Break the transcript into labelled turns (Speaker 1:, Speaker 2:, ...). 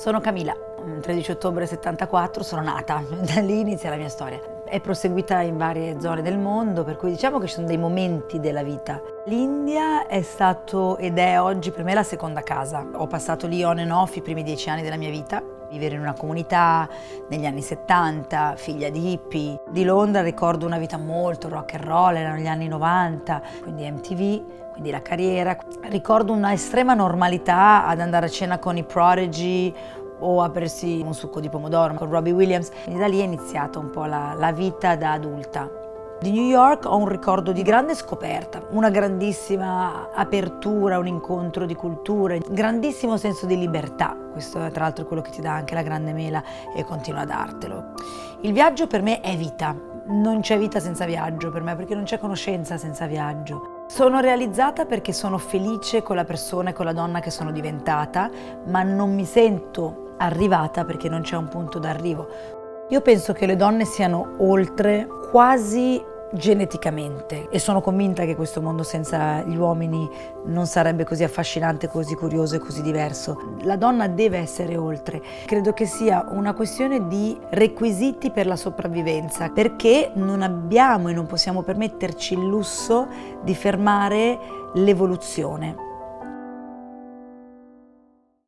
Speaker 1: Sono Camilla, 13 ottobre 74 sono nata, da lì inizia la mia storia. È proseguita in varie zone del mondo, per cui diciamo che ci sono dei momenti della vita. L'India è stato ed è oggi per me la seconda casa. Ho passato lì on and off i primi dieci anni della mia vita, vivere in una comunità negli anni 70, figlia di hippie. Di Londra ricordo una vita molto rock and roll, erano gli anni 90, quindi MTV, quindi la carriera. Ricordo una estrema normalità ad andare a cena con i Prodigy o a bersi un succo di pomodoro con Robbie Williams. Quindi da lì è iniziata un po' la, la vita da adulta. Di New York ho un ricordo di grande scoperta, una grandissima apertura, un incontro di culture, un grandissimo senso di libertà. Questo è tra l'altro quello che ti dà anche la grande mela e continua a dartelo. Il viaggio per me è vita, non c'è vita senza viaggio per me perché non c'è conoscenza senza viaggio. Sono realizzata perché sono felice con la persona e con la donna che sono diventata, ma non mi sento arrivata perché non c'è un punto d'arrivo. Io penso che le donne siano oltre quasi geneticamente e sono convinta che questo mondo senza gli uomini non sarebbe così affascinante, così curioso e così diverso. La donna deve essere oltre. Credo che sia una questione di requisiti per la sopravvivenza, perché non abbiamo e non possiamo permetterci il lusso di fermare l'evoluzione.